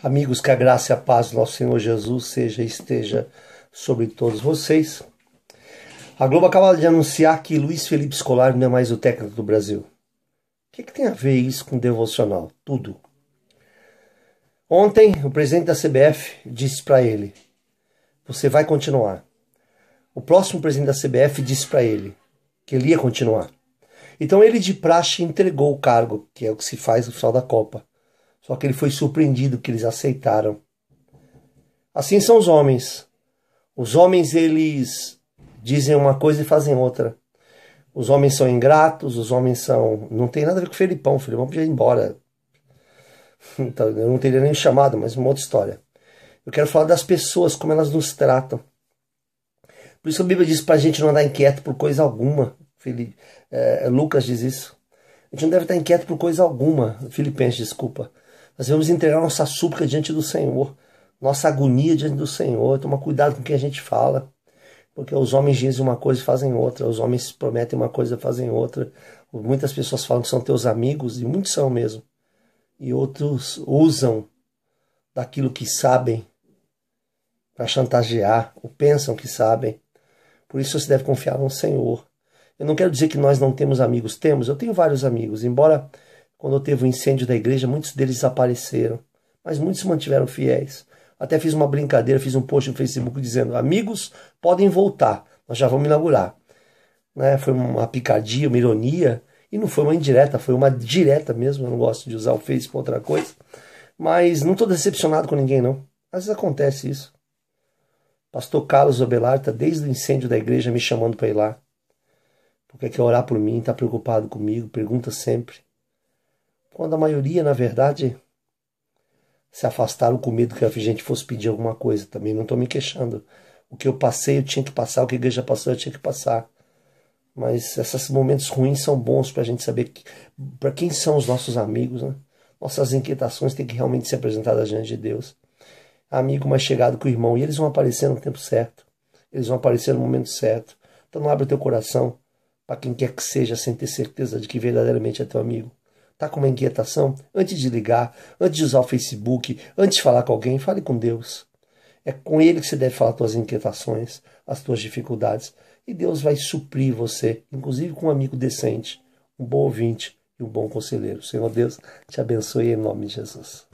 Amigos, que a graça e a paz do nosso Senhor Jesus seja e esteja sobre todos vocês. A Globo acaba de anunciar que Luiz Felipe Scolari não é mais o técnico do Brasil. O que, que tem a ver isso com devocional? Tudo. Ontem, o presidente da CBF disse para ele: Você vai continuar. O próximo presidente da CBF disse para ele que ele ia continuar. Então ele de praxe entregou o cargo, que é o que se faz no final da Copa. Só que ele foi surpreendido que eles aceitaram. Assim são os homens. Os homens eles dizem uma coisa e fazem outra. Os homens são ingratos, os homens são. Não tem nada a ver com o Felipão. O Felipão podia ir embora. Então, eu não teria nem chamado, mas uma outra história. Eu quero falar das pessoas, como elas nos tratam. Por isso a Bíblia diz para a gente não andar inquieto por coisa alguma. Felipe, é, Lucas diz isso. A gente não deve estar inquieto por coisa alguma. Filipenses, desculpa. Nós devemos entregar nossa súplica diante do Senhor, nossa agonia diante do Senhor, tomar cuidado com o que a gente fala. Porque os homens dizem uma coisa e fazem outra, os homens prometem uma coisa e fazem outra. Muitas pessoas falam que são teus amigos, e muitos são mesmo. E outros usam daquilo que sabem para chantagear, ou pensam que sabem. Por isso você deve confiar no Senhor. Eu não quero dizer que nós não temos amigos, temos, eu tenho vários amigos, embora quando teve o incêndio da igreja, muitos deles desapareceram, mas muitos se mantiveram fiéis. Até fiz uma brincadeira, fiz um post no Facebook dizendo: amigos podem voltar, nós já vamos inaugurar. Né? Foi uma picardia, uma ironia, e não foi uma indireta, foi uma direta mesmo. Eu não gosto de usar o Facebook para outra coisa, mas não estou decepcionado com ninguém, não. Às vezes acontece isso. Pastor Carlos Obelar está desde o incêndio da igreja me chamando para ir lá. Porque quer orar por mim, está preocupado comigo, pergunta sempre quando a maioria, na verdade, se afastaram com medo que a gente fosse pedir alguma coisa. Também não estou me queixando. O que eu passei, eu tinha que passar. O que a igreja passou, eu tinha que passar. Mas esses momentos ruins são bons para a gente saber para quem são os nossos amigos. Né? Nossas inquietações têm que realmente ser apresentadas diante de Deus. Amigo mais chegado que o irmão. E eles vão aparecer no tempo certo. Eles vão aparecer no momento certo. Então não abre o teu coração para quem quer que seja sem ter certeza de que verdadeiramente é teu amigo. Está com uma inquietação? Antes de ligar, antes de usar o Facebook, antes de falar com alguém, fale com Deus. É com Ele que você deve falar as tuas inquietações, as tuas dificuldades. E Deus vai suprir você, inclusive com um amigo decente, um bom ouvinte e um bom conselheiro. Senhor Deus te abençoe em nome de Jesus.